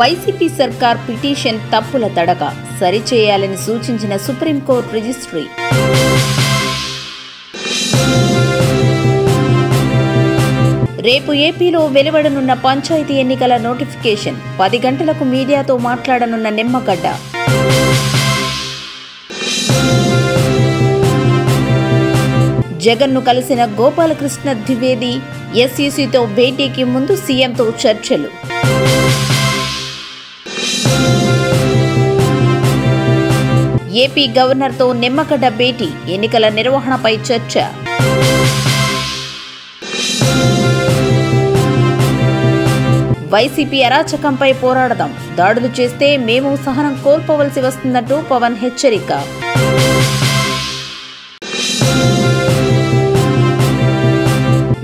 YCP సర్కార్ petition తప్పుల తడక. సరిచేయాలని సూచించిన సుప్రీంకోర్టు రిజిస్ట్రీ. రేపు ఏపీలో వెలువడనున్న పంచాయతీ ఎన్నికల నోటిఫికేషన్. పది గంటలకు మీడియాతో మాట్లాడనున్న నిమ్మగడ్డ. జగన్ను కలిసిన గోపాలకృష్ణ ద్వివేది ఎస్ఈసితో భేటీకి ముందు సీఎంతో చర్చలు. ఏపీ గవర్నర్తో నిమ్మగడ్డ భేటీ ఎన్నికల నిర్వహణపై చర్చ. వైసీపీ అరాచకంపై పోరాడదాం. దాడులు చేస్తే మేము సహనం కోల్పోవలసి వస్తుందంటూ పవన్ హెచ్చరిక.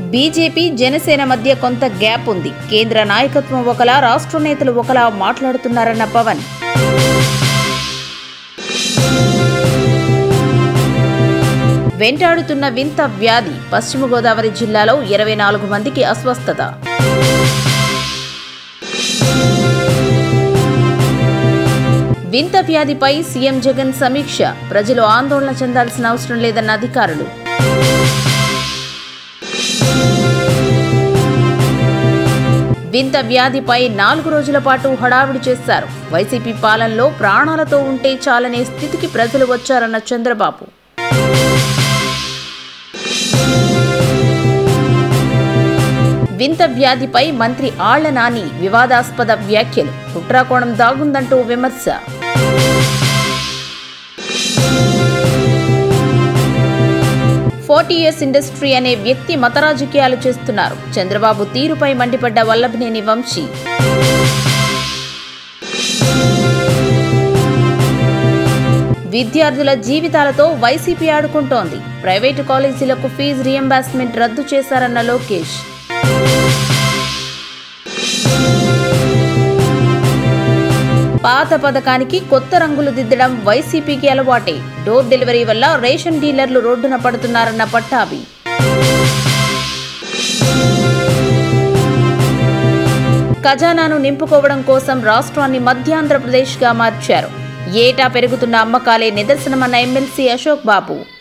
బీజేపీ జనసేన మధ్య కొంత గ్యాప్ ఉంది. కేంద్ర నాయకత్వం ఒకలా రాష్ట్ర నేతలు ఒకలా మాట్లాడుతున్నారన్న పవన్. వెంటాడుతున్న వింత వ్యాధి పశ్చిమ గోదావరి జిల్లాలో ఇరవై నాలుగు మందికి అస్వస్థత. వింత వ్యాధిపై సీఎం జగన్ సమీక్ష. ప్రజలు ఆందోళన చెందాల్సిన అవసరం లేదన్న అధికారులు. వింత వ్యాధిపై నాలుగు రోజుల పాటు హడావిడి చేశారు. వైసీపీ పాలనలో ప్రాణాలతో ఉంటే చాలనే స్థితికి ప్రజలు వచ్చారన్న చంద్రబాబు. వింత వ్యాధిపై మంత్రి ఆళ్ళ నాని వివాదాస్పద వ్యాఖ్యలు. కుట్రాకోణం దాగుందంటూ విమర్శ. ఫోర్టీ ఇయర్స్ ఇండస్ట్రీ అనే వ్యక్తి మత రాజకీయాలు చేస్తున్నారు. చంద్రబాబు తీరుపై మండిపడ్డ వల్లభనేని వంశీ. విద్యార్థుల జీవితాలతో వైసీపీ ఆడుకుంటోంది. ప్రైవేటు కాలేజీలకు ఫీజు రియంబర్స్మెంట్ రద్దు చేశారన్న లోకేష్. పాత పథకానికి కొత్త రంగులు దిద్దడం వైసీపీకి అలవాటే. డోర్ డెలివరీ వల్ల రేషన్ డీలర్లు రోడ్డున పడుతున్నారన్న పట్టాభి. ఖజానాను నింపుకోవడం కోసం రాష్ట్రాన్ని మధ్యాంధ్రప్రదేశ్గా మార్చారు. ఏటా పెరుగుతున్న అమ్మకాలే నిదర్శనమన్న ఎమ్మెల్సీ అశోక్ బాబు.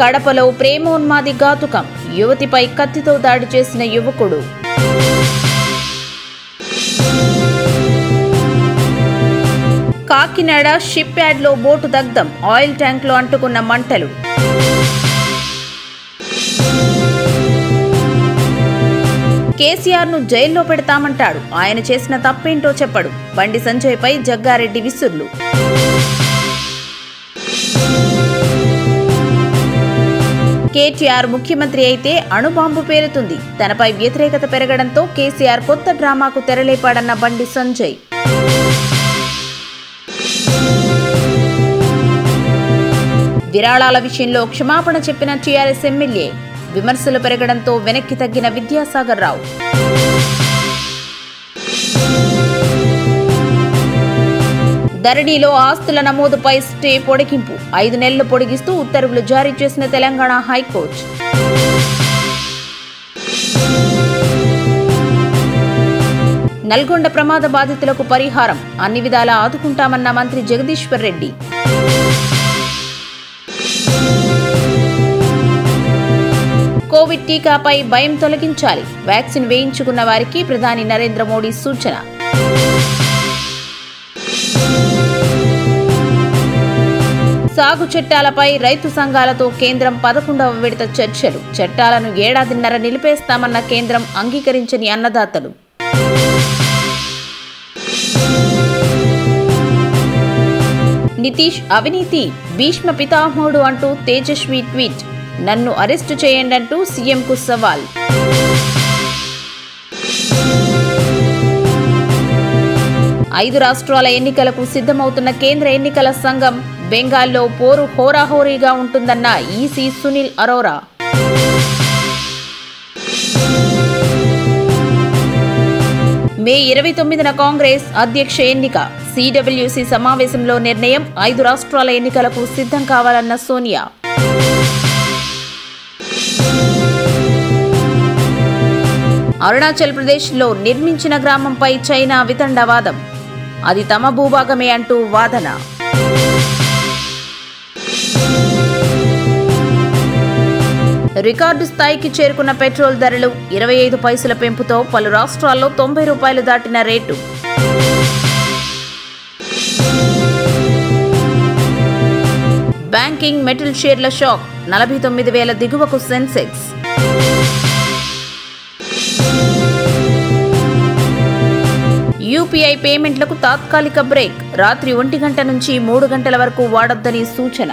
కడపలో ప్రేమోన్మాది ఘాతుకం. యువతిపై కత్తితో దాడి చేసిన యువకుడు. కాకినాడ షిప్ యార్డ్లో బోటు దగ్ధం. ఆయిల్ ట్యాంక్లో అంటుకున్న మంటలు. కేసీఆర్ను జైల్లో పెడతామంటాడు. ఆయన చేసిన తప్పేంటో చెప్పడు. బండి సంజయ్పై జగ్గారెడ్డి విసుర్లు. కేటీఆర్ ముఖ్యమంత్రి అయితే అణుబాంబు పేరుతుంది తనపై వ్యతిరేకత పెరగడంతో కేసీఆర్ కొత్త డ్రామాకు తెరలేపాడన్న బండి సంజయ్. విరాళాల విషయంలో క్షమాపణ చెప్పిన టీఆర్ఎస్ ఎమ్మెల్యే విమర్శలు పెరగడంతో వెనక్కి తగ్గిన విద్యాసాగర్ రావు. ధరణిలో ఆస్తుల నమోదుపై స్టే పొడిగింపు. ఐదు నెలలు పొడిగిస్తూ ఉత్తర్వులు జారీ చేసిన తెలంగాణ హైకోర్టు. నల్గొండ ప్రమాద బాధితులకు పరిహారం. అన్ని విధాలా ఆదుకుంటామన్న మంత్రి జగదీశ్వర్ రెడ్డి. కోవిడ్ టీకాపై భయం తొలగించాలి. వ్యాక్సిన్ వేయించుకున్న వారికి ప్రధాని నరేంద్ర మోడీ సూచన. సాగు చట్టాలపై రైతు సంఘాలతో కేంద్రం పదకొండవ విడత చర్చలు. చట్టాలను ఏడాదిన్నర నిలిపేస్తామన్న కేంద్రం అంగీకరించని అన్నదాతలు. నితీష్ అవినీతి భీష్మ పితామహుడు అంటూ తేజస్వి ట్వీట్. నన్ను అరెస్టు చేయండంటూ సీఎంకు సవాల్. ఐదు రాష్ట్రాల ఎన్నికలకు సిద్ధమవుతున్న కేంద్ర ఎన్నికల సంఘం బెంగాల్లో పోరు హోరాహోరీగా ఉంటుందన్న ఈసీ సునీల్ అరోరా. మే ఇరవై తొమ్మిదిన కాంగ్రెస్ అధ్యక్ష ఎన్నిక. సిడబ్ల్యూసీ సమావేశంలో నిర్ణయం ఐదు రాష్ట్రాల ఎన్నికలకు సిద్ధం కావాలన్న సోనియా. అరుణాచల్ ప్రదేశ్లో నిర్మించిన గ్రామంపై చైనా వితండవాదం. అది తమ భూభాగమే అంటూ వాదన. రికార్డు స్థాయికి చేరుకున్న పెట్రోల్ ధరలు ఇరవై ఐదు పైసల పెంపుతో పలు రాష్ట్రాల్లో తొంభై రూపాయలు దాటిన రేటు. బ్యాంకింగ్ మెటల్ షేర్ల షాక్ నలభై తొమ్మిది వేల దిగువకు సెన్సెక్స్. యూపీఐ పేమెంట్లకు తాత్కాలిక బ్రేక్ రాత్రి ఒంటి గంట నుంచి మూడు గంటల వరకు వాడొద్దని సూచన.